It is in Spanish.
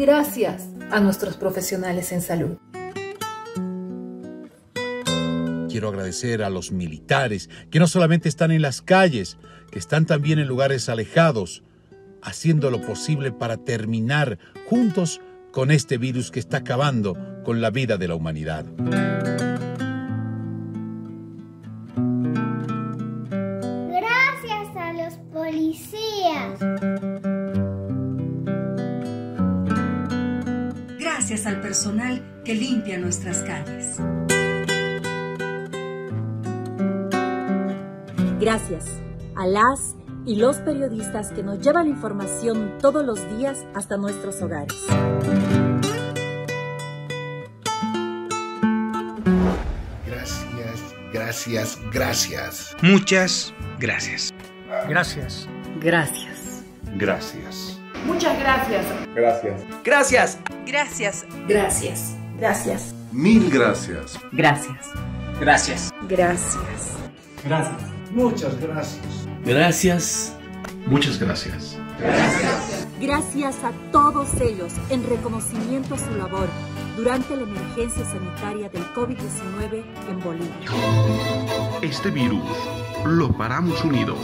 gracias a nuestros profesionales en salud. Quiero agradecer a los militares que no solamente están en las calles, que están también en lugares alejados, haciendo lo posible para terminar juntos con este virus que está acabando con la vida de la humanidad. Gracias a los policías. Gracias al personal que limpia nuestras calles. Gracias a las y los periodistas que nos llevan información todos los días hasta nuestros hogares. Gracias, gracias, gracias. Muchas gracias. Gracias. Gracias. Gracias. Muchas gracias. Gracias. Gracias. Gracias. Gracias. Gracias. Mil gracias. Gracias. Gracias. Gracias. Gracias. Muchas gracias. Gracias. Muchas gracias. Gracias. Gracias a todos ellos en reconocimiento a su labor durante la emergencia sanitaria del COVID-19 en Bolivia. Este virus lo paramos unidos.